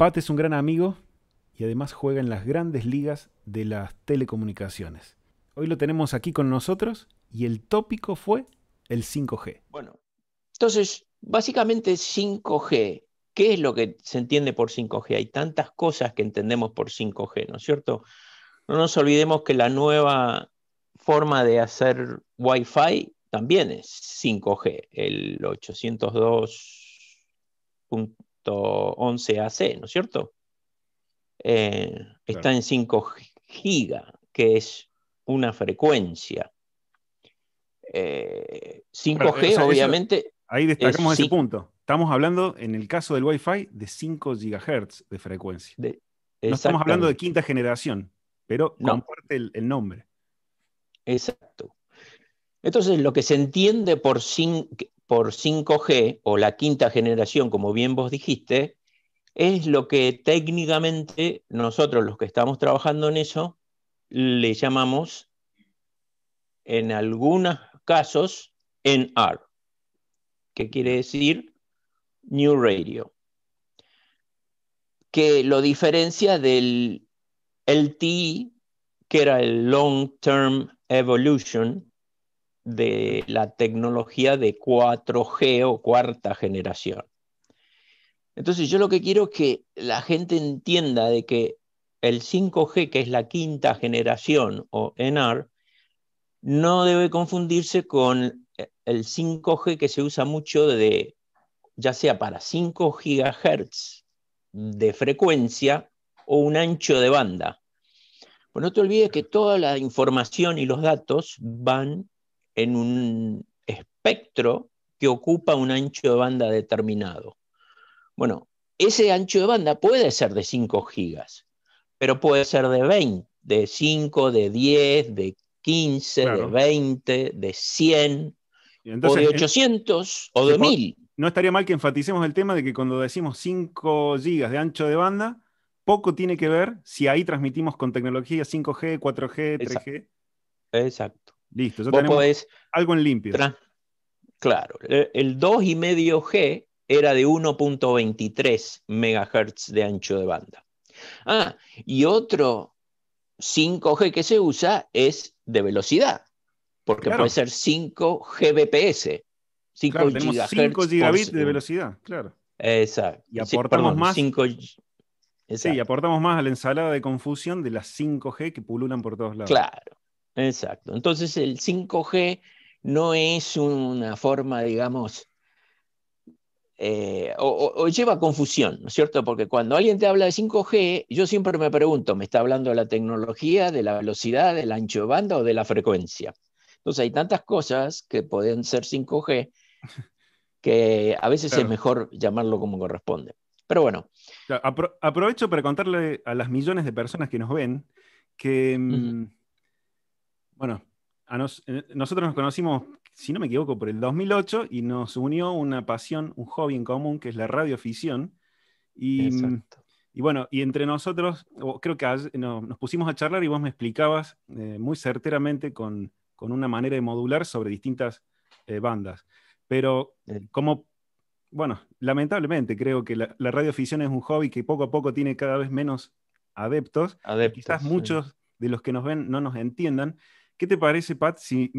Pat es un gran amigo y además juega en las grandes ligas de las telecomunicaciones. Hoy lo tenemos aquí con nosotros y el tópico fue el 5G. Bueno, entonces, básicamente 5G, ¿qué es lo que se entiende por 5G? Hay tantas cosas que entendemos por 5G, ¿no es cierto? No nos olvidemos que la nueva forma de hacer Wi-Fi también es 5G, el 802.11ac, ¿no es cierto? Eh, está en 5 giga, que es una frecuencia. 5G, eh, obviamente. ahí destacamos ese punto. Estamos hablando, en el caso del Wi-Fi, de 5 GHz de frecuencia. no estamos hablando de quinta generación, pero comparte el, nombre. Exacto. Entonces, lo que se entiende por, por 5G o la quinta generación, como bien vos dijiste, es lo que técnicamente nosotros, los que estamos trabajando en eso, le llamamos en algunos casos NR, que quiere decir New Radio, que lo diferencia del LTE, que era el Long Term Evolution de la tecnología de 4G o cuarta generación. Entonces yo lo que quiero es que la gente entienda de que el 5G, que es la quinta generación o NR, no debe confundirse con el 5G que se usa mucho de, ya sea para 5 GHz de frecuencia o un ancho de banda. Pues no te olvides que toda la información y los datos van en un espectro que ocupa un ancho de banda determinado. Bueno, ese ancho de banda puede ser de 5 gigas, pero puede ser de 20, de 5, de 10, de 15, de 20, de 100, o de 800 o de 1000. No estaría mal que enfaticemos el tema de que cuando decimos 5 gigas de ancho de banda, poco tiene que ver si ahí transmitimos con tecnología 5G, 4G, 3G. Exacto. Listo, ya tenemos algo en limpio. Claro, el 2,5G era de 1.23 MHz de ancho de banda. Ah, y otro 5G que se usa es de velocidad, porque puede ser 5 Gbps. 5 claro, tenemos 5 gigabits de velocidad, claro. Exacto. Y aportamos más. Sí, y aportamos más a la ensalada de confusión de las 5G que pululan por todos lados. Claro, exacto. Entonces el 5G no es una forma, digamos, eh, o, lleva confusión, ¿no es cierto? Porque cuando alguien te habla de 5G, yo siempre me pregunto, ¿me está hablando de la tecnología, de la velocidad, del ancho de banda o de la frecuencia? Entonces hay tantas cosas que pueden ser 5G que a veces es mejor llamarlo como corresponde. Pero bueno. aprovecho para contarle a las millones de personas que nos ven que, mm, bueno, eh, nosotros nos conocimos si no me equivoco, por el 2008 y nos unió una pasión, un hobby en común, que es la radioficción. Y, y bueno, y entre nosotros, creo que nos pusimos a charlar y vos me explicabas eh, muy certeramente con, una manera de modular sobre distintas eh, bandas. Pero como, bueno, lamentablemente creo que la, radioficción es un hobby que poco a poco tiene cada vez menos adeptos. quizás muchos de los que nos ven no nos entiendan. ¿Qué te parece, Pat, si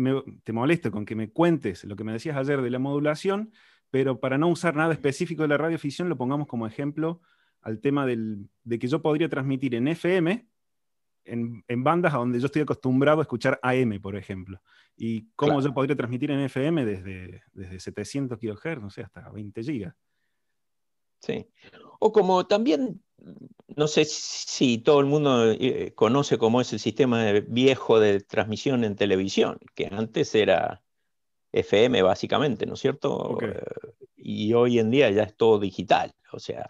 te molesto con que me cuentes lo que me decías ayer de la modulación, pero para no usar nada específico de la radioficción, lo pongamos como ejemplo al tema de que yo podría transmitir en FM, en, bandas a donde yo estoy acostumbrado a escuchar AM, por ejemplo. Y cómo yo podría transmitir en FM desde, desde 700 kHz, no sé, hasta 20 GB. Sí. O como también no sé si todo el mundo eh, conoce cómo es el sistema viejo de transmisión en televisión, que antes era FM básicamente, ¿no es cierto? Eh, y hoy en día ya es todo digital, o sea,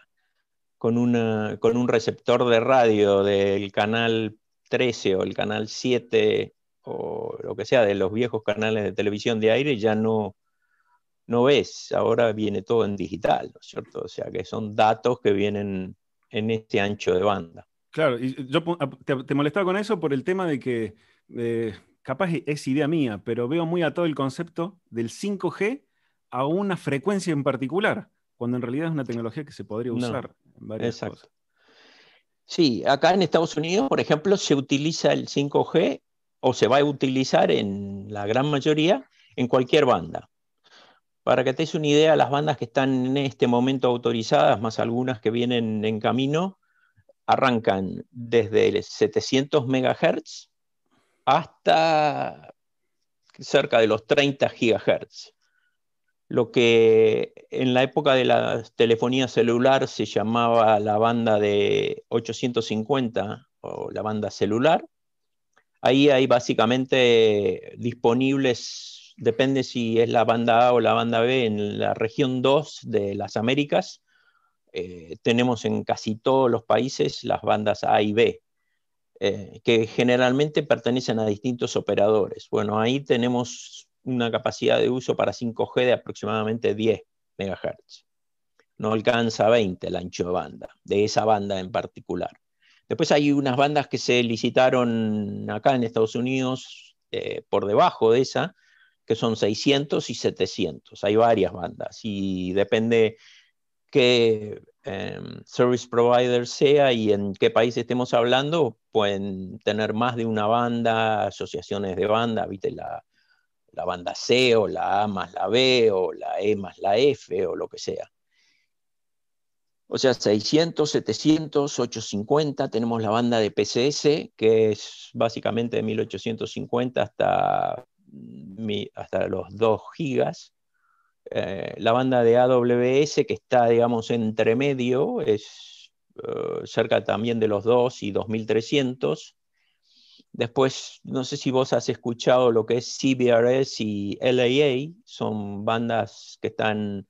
con, con un receptor de radio del canal 13 o el canal 7 o lo que sea de los viejos canales de televisión de aire ya no, no ves, ahora viene todo en digital, ¿no es cierto? O sea, que son datos que vienen en este ancho de banda. Claro, y yo te, molestaba con eso por el tema de que eh, capaz es idea mía, pero veo muy atado el concepto del 5G a una frecuencia en particular, cuando en realidad es una tecnología que se podría usar en varias exacto. Sí, acá en Estados Unidos, por ejemplo, se utiliza el 5G o se va a utilizar en la gran mayoría en cualquier banda. Para que te des una idea, las bandas que están en este momento autorizadas, más algunas que vienen en camino, arrancan desde 700 MHz hasta cerca de los 30 GHz. Lo que en la época de la telefonía celular se llamaba la banda de 850 o la banda celular. Ahí hay básicamente disponibles, depende si es la banda A o la banda B, en la región 2 de las Américas. Eh, tenemos en casi todos los países las bandas A y B. Eh, que generalmente pertenecen a distintos operadores. Bueno, ahí tenemos una capacidad de uso para 5G de aproximadamente 10 MHz. No alcanza 20 el ancho de banda, de esa banda en particular. Después hay unas bandas que se licitaron acá en Estados Unidos eh, por debajo de esa, que son 600 y 700. Hay varias bandas y depende qué Em, service provider sea y en qué país estemos hablando, pueden tener más de una banda, asociaciones de banda, ¿viste? La, la banda C o la A más la B o la E más la F o lo que sea. O sea, 600, 700, 850, tenemos la banda de PCS, que es básicamente de 1850 hasta, hasta los 2 gigas. Eh, la banda de AWS, que está, digamos, entre medio, es eh, cerca también de los 2 y 2300. Después, no sé si vos has escuchado lo que es CBRS y LAA, son bandas que están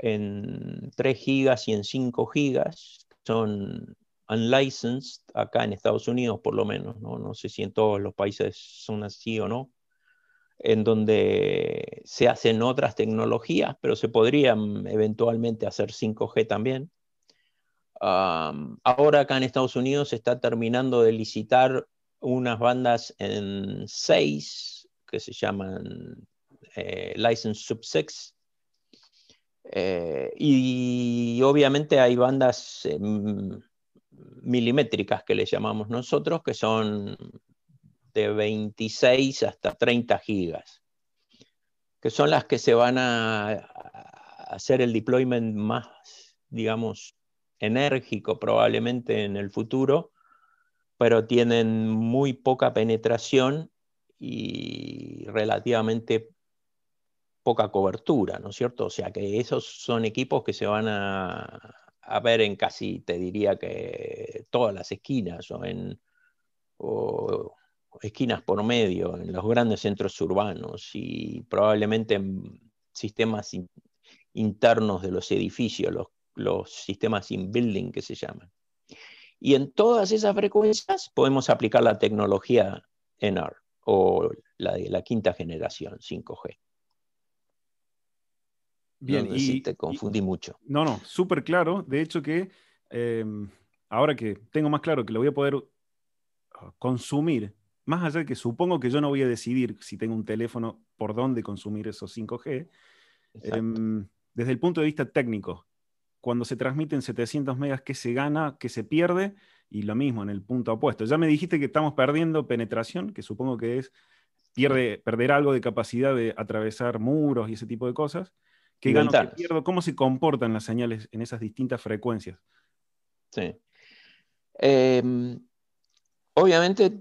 en 3 gigas y en 5 gigas, son unlicensed acá en Estados Unidos por lo menos, ¿no? no sé si en todos los países son así o no en donde se hacen otras tecnologías, pero se podrían eventualmente hacer 5G también. ahora acá en Estados Unidos se está terminando de licitar unas bandas en 6 que se llaman eh, License Sub 6. Eh, y obviamente hay bandas em, milimétricas que le llamamos nosotros, que son de 26 hasta 30 gigas, que son las que se van a, hacer el deployment más, digamos, enérgico probablemente en el futuro, pero tienen muy poca penetración y relativamente poca cobertura, ¿no es cierto? O sea que esos son equipos que se van a, ver en casi, te diría que todas las esquinas o en, esquinas por medio, en los grandes centros urbanos y probablemente en sistemas internos de los edificios, los, sistemas in-building que se llaman. Y en todas esas frecuencias podemos aplicar la tecnología NR o la de la quinta generación 5G. Bien, y te confundí mucho. No, no, súper claro. De hecho que em, ahora que tengo más claro que lo voy a poder consumir más allá de que supongo que yo no voy a decidir si tengo un teléfono por dónde consumir esos 5G, em, desde el punto de vista técnico, cuando se transmiten 700 megas, ¿qué se gana, qué se pierde? Y lo mismo en el punto opuesto. Ya me dijiste que estamos perdiendo penetración, que supongo que es pierde, perder algo de capacidad de atravesar muros y ese tipo de cosas. ¿Qué gano, qué pierdo? ¿Cómo se comportan las señales en esas distintas frecuencias? Sí. Em, obviamente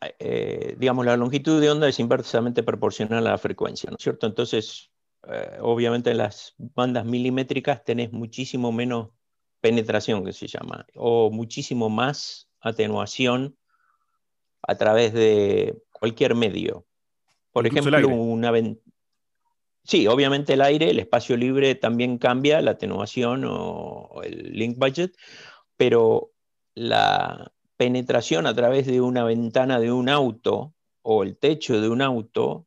eh, digamos, la longitud de onda es inversamente proporcional a la frecuencia, ¿no es cierto? Entonces, eh, obviamente en las bandas milimétricas tenés muchísimo menos penetración, que se llama, o muchísimo más atenuación a través de cualquier medio. Por ejemplo, una Sí, obviamente el aire, el espacio libre también cambia la atenuación o el link budget, pero la, penetración a través de una ventana de un auto o el techo de un auto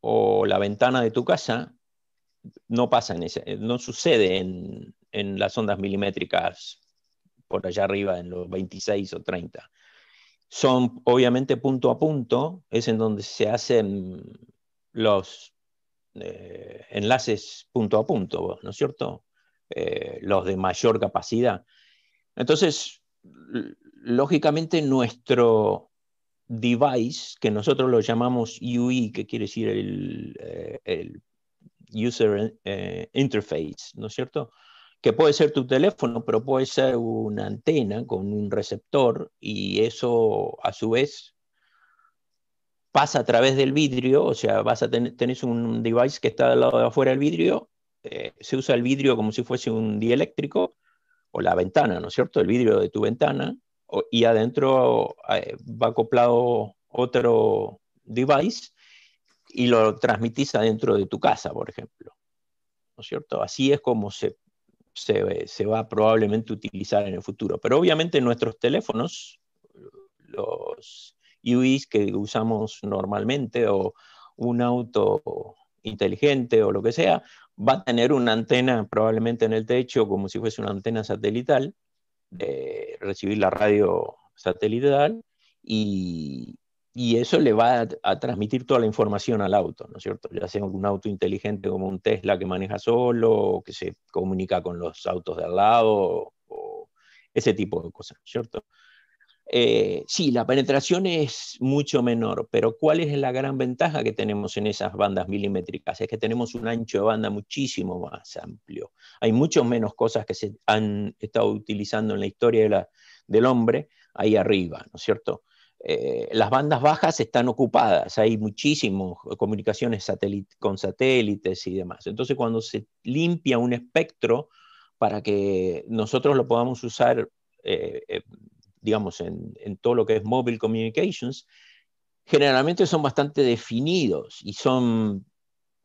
o la ventana de tu casa no pasa en ese, no sucede en, las ondas milimétricas por allá arriba en los 26 o 30. Son obviamente punto a punto, es en donde se hacen los eh, enlaces punto a punto, ¿no es cierto? Eh, los de mayor capacidad. Entonces, lógicamente nuestro device, que nosotros lo llamamos UI, que quiere decir el, eh, User eh, Interface, ¿no es cierto? Que puede ser tu teléfono, pero puede ser una antena con un receptor y eso a su vez pasa a través del vidrio, o sea, vas a tener, tenés un device que está al lado de afuera del vidrio, eh, se usa el vidrio como si fuese un dieléctrico o la ventana, ¿no es cierto? El vidrio de tu ventana, y adentro eh, va acoplado otro device y lo transmitís adentro de tu casa, por ejemplo. ¿No es cierto? Así es como se, se, va probablemente a utilizar en el futuro. Pero obviamente nuestros teléfonos, los UIs que usamos normalmente o un auto inteligente o lo que sea, va a tener una antena probablemente en el techo como si fuese una antena satelital, de recibir la radio satelital y, y eso le va a, transmitir toda la información al auto, ¿no es cierto? Ya sea un auto inteligente como un Tesla que maneja solo, que se comunica con los autos de al lado, o ese tipo de cosas, ¿cierto? Eh, sí, la penetración es mucho menor, pero ¿cuál es la gran ventaja que tenemos en esas bandas milimétricas? Es que tenemos un ancho de banda muchísimo más amplio. Hay muchas menos cosas que se han estado utilizando en la historia del hombre ahí arriba, ¿no es cierto? Eh, las bandas bajas están ocupadas, hay muchísimas comunicaciones con satélites y demás. Entonces, cuando se limpia un espectro para que nosotros lo podamos usar eh, digamos, en, todo lo que es mobile communications, generalmente son bastante definidos y son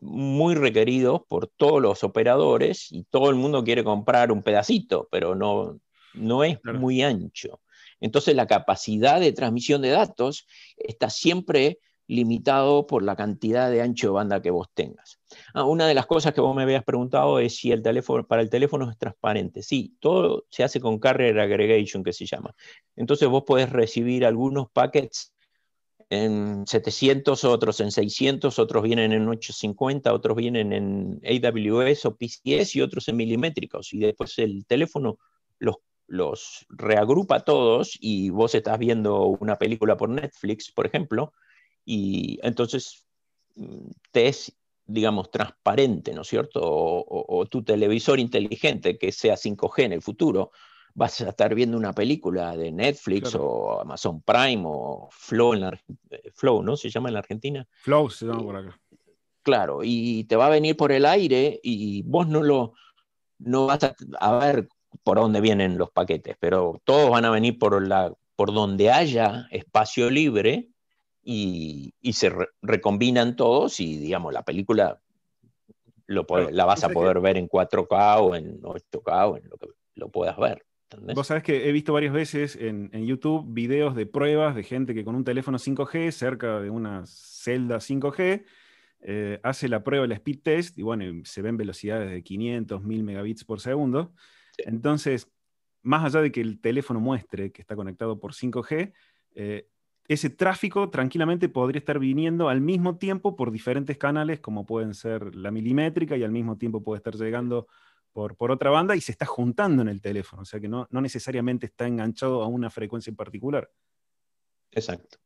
muy requeridos por todos los operadores y todo el mundo quiere comprar un pedacito, pero no, no es muy ancho. Entonces la capacidad de transmisión de datos está siempre limitado por la cantidad de ancho de banda que vos tengas. Ah, una de las cosas que vos me habías preguntado es si el teléfono, para el teléfono es transparente. Sí, todo se hace con carrier aggregation, que se llama. Entonces vos podés recibir algunos packets en 700, otros en 600, otros vienen en 850, otros vienen en AWS o PCS y otros en milimétricos. Y después el teléfono los, los reagrupa todos y vos estás viendo una película por Netflix, por ejemplo, y entonces mm, te es, digamos, transparente, ¿no es cierto? O, tu televisor inteligente que sea 5G en el futuro, vas a estar viendo una película de Netflix o Amazon Prime o Flow, en la, eh, Flow, ¿no? Se llama en la Argentina. Flow se llama por acá. Claro, y te va a venir por el aire y vos no lo no vas a, a ver por dónde vienen los paquetes, pero todos van a venir por, la, por donde haya espacio libre y, se recombinan todos y, digamos, la película lo la vas a poder ver en 4K o en 8K o en lo que lo puedas ver. Vos sabés que he visto varias veces en, YouTube videos de pruebas de gente que con un teléfono 5G cerca de una celda 5G eh, hace la prueba, el speed test, y bueno, se ven velocidades de 500, 1000 megabits por segundo. Entonces, más allá de que el teléfono muestre que está conectado por 5G, eh, ese tráfico tranquilamente podría estar viniendo al mismo tiempo por diferentes canales, como pueden ser la milimétrica, y al mismo tiempo puede estar llegando por, por otra banda y se está juntando en el teléfono, o sea que no, no necesariamente está enganchado a una frecuencia en particular. Exacto.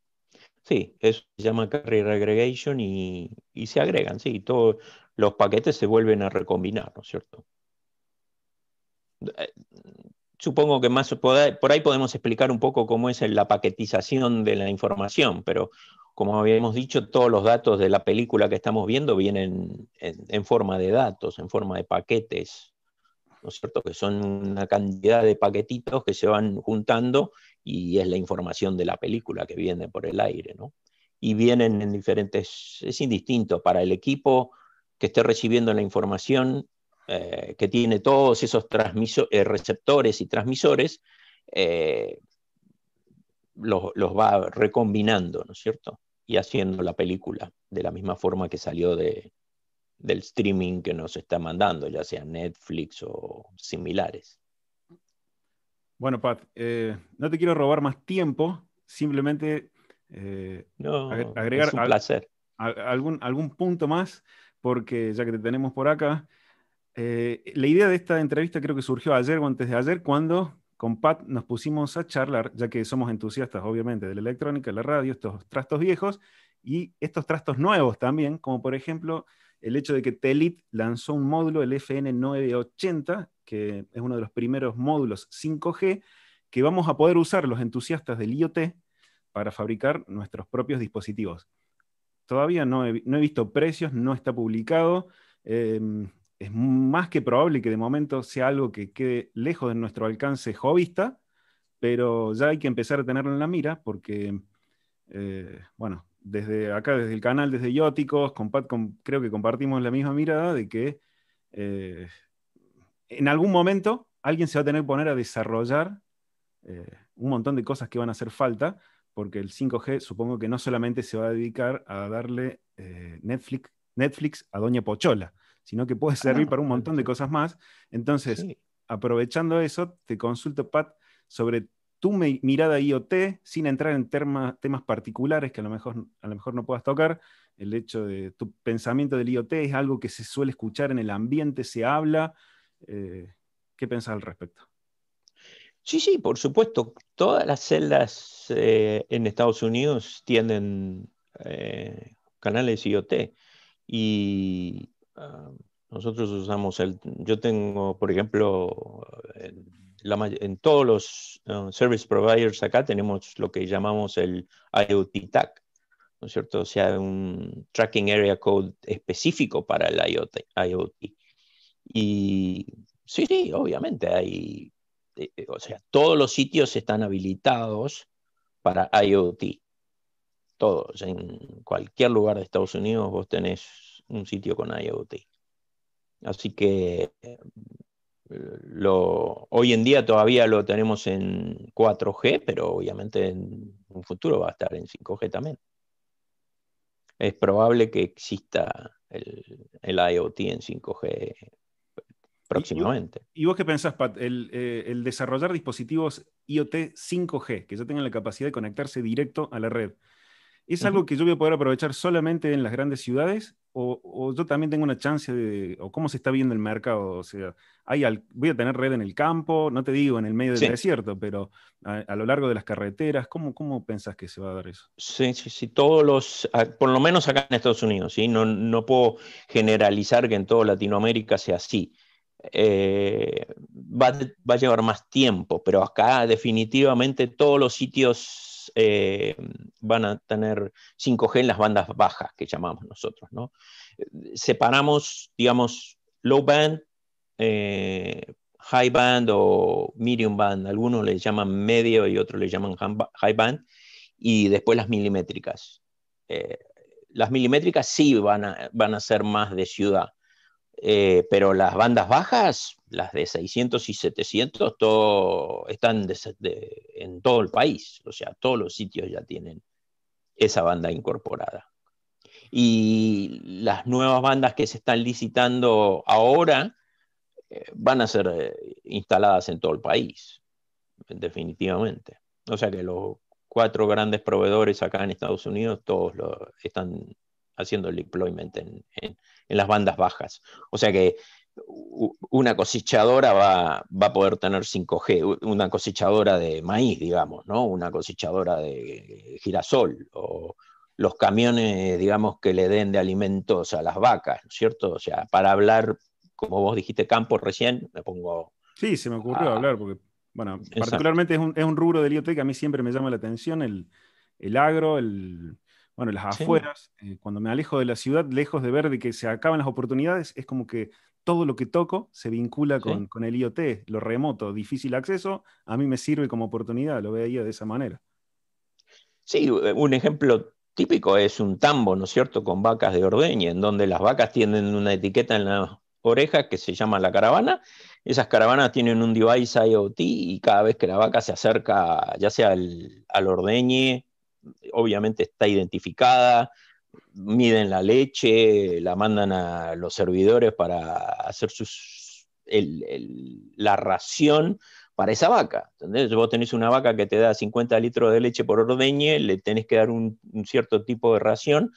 Sí, eso se llama carrier aggregation y, y se agregan, sí, todos los paquetes se vuelven a recombinar, ¿no es cierto? Supongo que más por ahí podemos explicar un poco cómo es la paquetización de la información, pero como habíamos dicho, todos los datos de la película que estamos viendo vienen en, forma de datos, en forma de paquetes, ¿no es cierto? Que son una cantidad de paquetitos que se van juntando y es la información de la película que viene por el aire, ¿no? Y vienen en diferentes, es indistinto para el equipo que esté recibiendo la información, eh, que tiene todos esos eh, receptores y transmisores, eh, los, va recombinando, ¿no es cierto? Y haciendo la película de la misma forma que salió de, del streaming que nos está mandando, ya sea Netflix o similares. Bueno, Pat, no te quiero robar más tiempo, simplemente agregar algún, algún punto más, porque ya que te tenemos por acá, eh, la idea de esta entrevista creo que surgió ayer o antes de ayer, cuando con Pat nos pusimos a charlar, ya que somos entusiastas obviamente de la electrónica, la radio, estos trastos viejos y estos trastos nuevos también, como por ejemplo el hecho de que Telit lanzó un módulo, el FN980, que es uno de los primeros módulos 5G, que vamos a poder usar los entusiastas del IoT para fabricar nuestros propios dispositivos. Todavía no he, visto precios, no está publicado. Em, es más que probable que de momento sea algo que quede lejos de nuestro alcance jovista, pero ya hay que empezar a tenerlo en la mira porque, eh, bueno, desde acá, desde el canal, desde Ióticos, creo que compartimos la misma mirada de que eh, en algún momento alguien se va a tener que poner a desarrollar eh, un montón de cosas que van a hacer falta, porque el 5G supongo que no solamente se va a dedicar a darle Netflix, Netflix a Doña Pochola, sino que puede servir para un montón de cosas más. Entonces, aprovechando eso, te consulto, Pat, sobre tu mirada IoT, sin entrar en temas particulares que a lo, mejor, a lo mejor no puedas tocar. El hecho de tu pensamiento del IoT es algo que se suele escuchar en el ambiente, se habla. Eh, ¿Qué pensás al respecto? Sí, sí, por supuesto. Todas las celdas eh, en Estados Unidos tienen eh, canales IoT. Y Ah, nosotros usamos el, yo tengo, por ejemplo, en, todos los ah, service providers acá tenemos lo que llamamos el IoT tag, ¿no es cierto? O sea, un tracking area code específico para el IoT. IoT. Y sí, sí, obviamente hay, eh, eh, o sea, todos los sitios están habilitados para IoT. Todos, en cualquier lugar de Estados Unidos vos tenés un sitio con IoT. Así que eh, lo, hoy en día todavía lo tenemos en 4G, pero obviamente en un futuro va a estar en 5G también. Es probable que exista el, IoT en 5G próximamente. ¿Y vos, qué pensás, Pat? El, eh, el, desarrollar dispositivos IoT 5G, que ya tengan la capacidad de conectarse directo a la red, ¿Es algo que yo voy a poder aprovechar solamente en las grandes ciudades? O, yo también tengo una chance de, o cómo se está viendo el mercado? O sea, hay voy a tener red en el campo, no te digo en el medio del desierto, pero a, lo largo de las carreteras, ¿cómo, ¿cómo pensás que se va a dar eso? Sí, sí, sí, todos los, por lo menos acá en Estados Unidos, ¿sí? no, no puedo generalizar que en toda Latinoamérica sea así. Eh, va, va, a llevar más tiempo, pero acá definitivamente todos los sitios eh, van a tener 5G en las bandas bajas que llamamos nosotros. ¿no? Separamos, digamos, low band, eh, high band o medium band. Algunos le llaman medio y otros le llaman high band. Y después las milimétricas. Eh, las milimétricas sí van a, van a ser más de ciudad. Pero las bandas bajas, las de 600 y 700, todo, están en todo el país, o sea, todos los sitios ya tienen esa banda incorporada. Y las nuevas bandas que se están licitando ahora eh, van a ser eh, instaladas en todo el país, definitivamente. O sea que los cuatro grandes proveedores acá en Estados Unidos, todos están haciendo el deployment en, en las bandas bajas. O sea que una cosechadora va, a poder tener 5G, una cosechadora de maíz, digamos, ¿no? Una cosechadora de girasol, o los camiones, digamos, que le den de alimentos a las vacas, ¿no es cierto? O sea, para hablar, como vos dijiste, campo recién, me pongo... Sí, se me ocurrió hablar, porque, bueno, particularmente es un, es un, rubro del IoT que a mí siempre me llama la atención, el, el agro, el, bueno, las afueras, eh, cuando me alejo de la ciudad, lejos de ver de que se acaban las oportunidades, es como que todo lo que toco se vincula con, el IoT, lo remoto, difícil acceso, a mí me sirve como oportunidad, lo veía de esa manera. Sí, eh, un ejemplo típico es un tambo, ¿no es cierto?, con vacas de ordeña, en donde las vacas tienen una etiqueta en la oreja que se llama la caravana. Esas caravanas tienen un device IoT y cada vez que la vaca se acerca, ya sea al, al ordeñe, obviamente está identificada, miden la leche, la mandan a los servidores para hacer sus, la ración para esa vaca. ¿entendés? Vos tenés una vaca que te da 50 litros de leche por ordeñe, le tenés que dar un, cierto tipo de ración.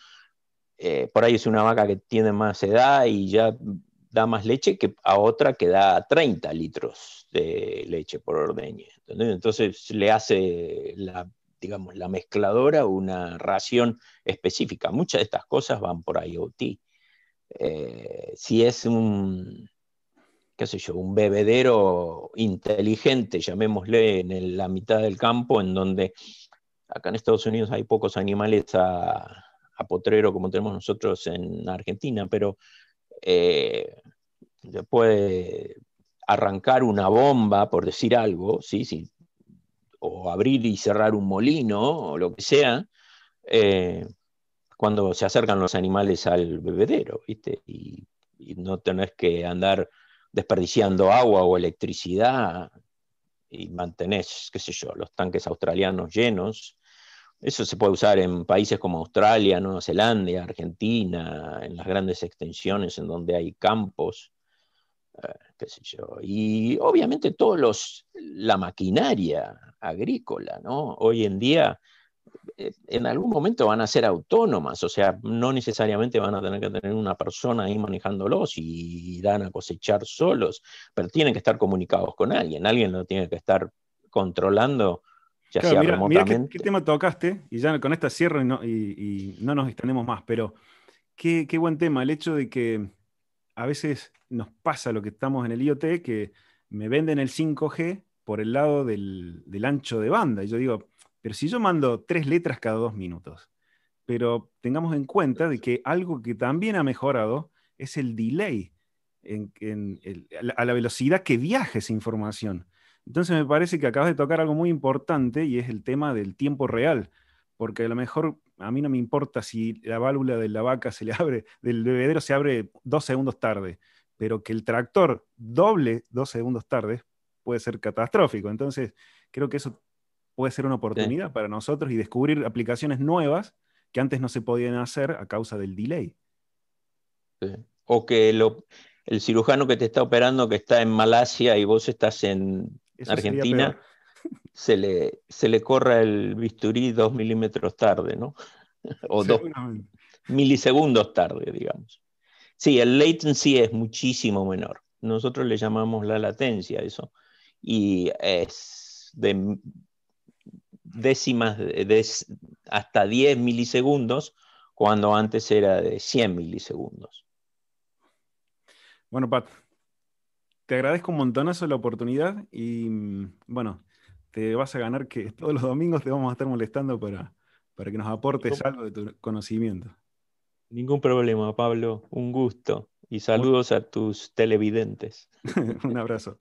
Eh, por ahí es una vaca que tiene más edad y ya da más leche que a otra que da 30 litros de leche por ordeña. Entonces le hace la, digamos, la mezcladora una ración específica. Muchas de estas cosas van por IoT. Eh, si es un, qué sé yo, un bebedero inteligente, llamémosle, en la mitad del campo, en donde acá en Estados Unidos hay pocos animales a, potrero como tenemos nosotros en Argentina, pero eh, puede arrancar una bomba, por decir algo, ¿sí? sí o abrir y cerrar un molino, o lo que sea, eh, cuando se acercan los animales al bebedero. Y, no tenés que andar desperdiciando agua o electricidad y mantenés, qué sé yo, los tanques australianos llenos. Eso se puede usar en países como Australia, Nueva Zelanda, Argentina, en las grandes extensiones en donde hay campos, qué sé yo. Y obviamente todos los, la maquinaria agrícola, ¿no? Hoy en día eh, en algún momento van a ser autónomas, o sea, no necesariamente van a tener que tener una persona ahí manejándolos y irán a cosechar solos, pero tienen que estar comunicados con alguien, alguien lo tiene que estar controlando, ya sea remotamente. qué, tema tocaste, y ya con esta cierro y no, y, no nos extendemos más, pero qué, qué, buen tema, el hecho de que a veces nos pasa lo que estamos en el IoT, que me venden el 5G por el lado del, ancho de banda, y yo digo, pero si yo mando tres letras cada dos minutos, pero tengamos en cuenta de que algo que también ha mejorado es el delay a la velocidad que viaja esa información. Entonces me parece que acabas de tocar algo muy importante y es el tema del tiempo real, porque a lo mejor a mí no me importa si la válvula de la vaca se le abre, del bebedero se abre dos segundos tarde, pero que el tractor doble dos segundos tarde puede ser catastrófico. Entonces creo que eso puede ser una oportunidad para nosotros y descubrir aplicaciones nuevas que antes no se podían hacer a causa del delay. O que el cirujano que te está operando, que está en Malasia y vos estás en Argentina, se le, se le corra el bisturí dos milímetros tarde, ¿no? o dos milisegundos tarde, digamos. Sí, el latency es muchísimo menor. Nosotros le llamamos la latencia eso. Y es de décimas de, hasta 10 milisegundos, cuando antes era de 100 milisegundos. Bueno, Pat, te agradezco un montonazo la oportunidad y mm, bueno, te vas a ganar que todos los domingos te vamos a estar molestando para, para que nos aportes algo de tu conocimiento. Ningún problema, Pablo. Un gusto. Y saludos a tus televidentes. un abrazo.